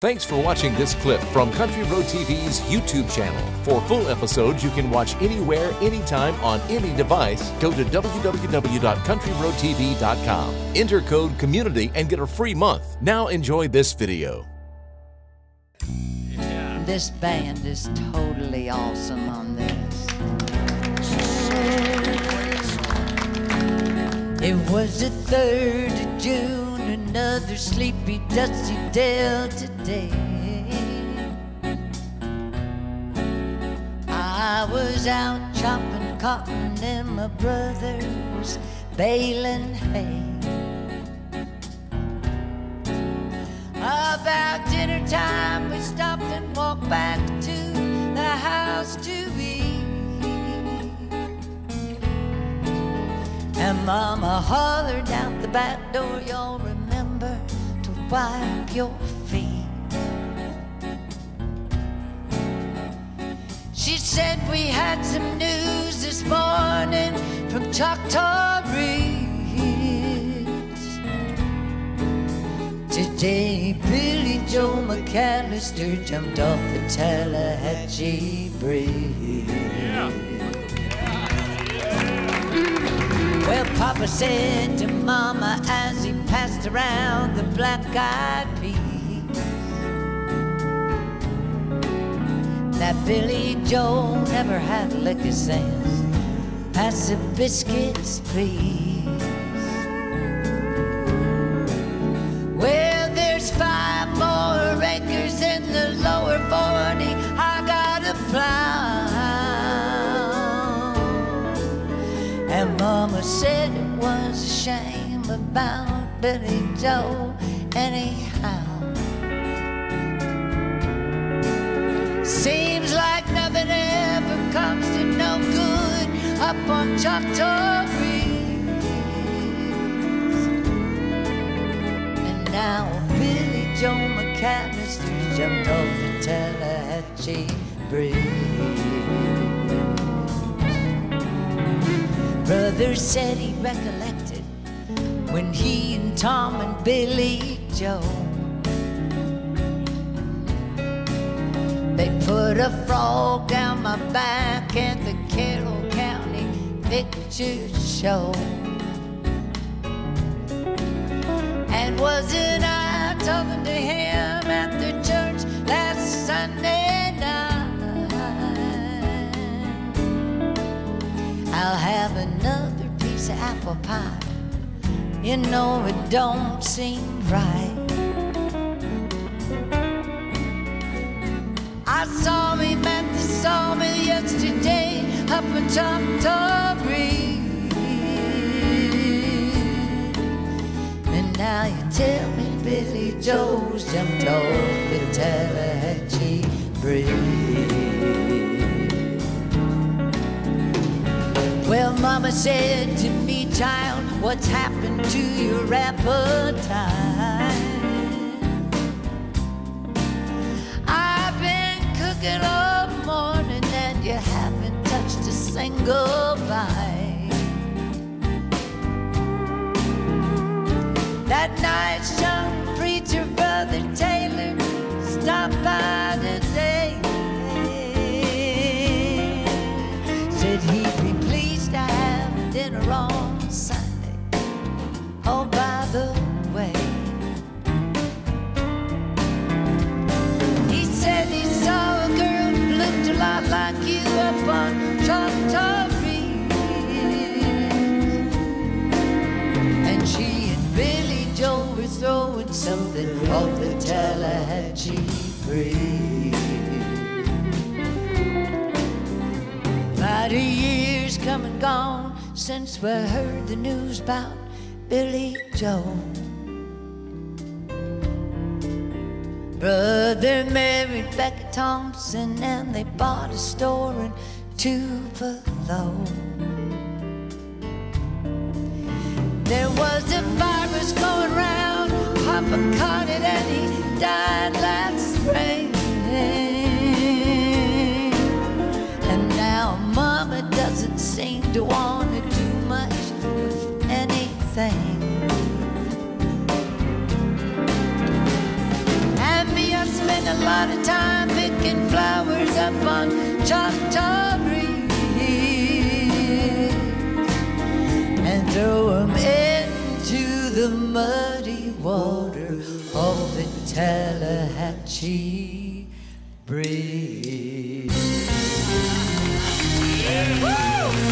Thanks for watching this clip from Country Road TV's YouTube channel. For full episodes you can watch anywhere, anytime, on any device, go to www.countryroadtv.com. Enter code COMMUNITY and get a free month. Now enjoy this video. This band is totally awesome on this. It was the 3rd of June, another sleepy, dusty Delta day. I was out chopping cotton and my brother was baling hay. About dinner time, we stopped and walked back to the house to eat. And Mama hollered out the back door, y'all remember wipe your feet. She said we had some news this morning from Choctaw Ridge. Today, Billy Joe McAllister jumped off the Tallahatchie Bridge. Yeah. Well, Papa said to Mama as he passed around the black eyed peas that Billy Joe never had liquor sense. Pass the biscuits, please. Well, there's five more acres in the lower 40. I gotta plow. And Mama said it was a shame about Billy Joe, anyhow. Seems like nothing ever comes to no good up on Choctaw. And now Billy Joe McAllister jumped off the Tallahatchie Bridge. Brother said he recollected when he and Tom and Billy Joe they put a frog down my back at the Carroll County Picture Show. And wasn't I talking to him at the church last Sunday night? I'll have another piece of apple pie. You know it don't seem right. I saw him at the sawmill yesterday up in Choctaw Ridge. And now you tell me Billy Joe's jumped off the Tallahatchie Bridge. Well, Mama said to me, child, what's happened to your appetite? I've been cooking all morning and you haven't touched a single bite. That nice dinner on Sunday. Oh, by the way. He said he saw a girl looked a lot like you up on Choctaw Ridge. And she and Billy Joe were throwing something off the Tallahatchie Bridge. A year's come and gone since we heard the news about Billy Joe. Brother married Becky Thompson and they bought a store in Tupelo. There was a virus going round, Papa caught it and he died lot of time picking flowers up on Choctaw Ridge and throw 'em into the muddy water of the Tallahatchie Bridge. Thank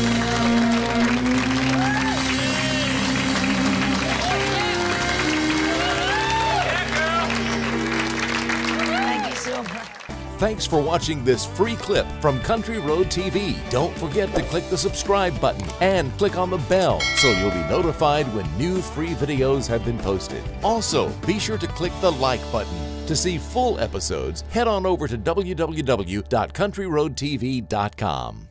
Thanks for watching this free clip from Country Road TV. Don't forget to click the subscribe button and click on the bell so you'll be notified when new free videos have been posted. Also, be sure to click the like button. To see full episodes, head on over to www.countryroadtv.com.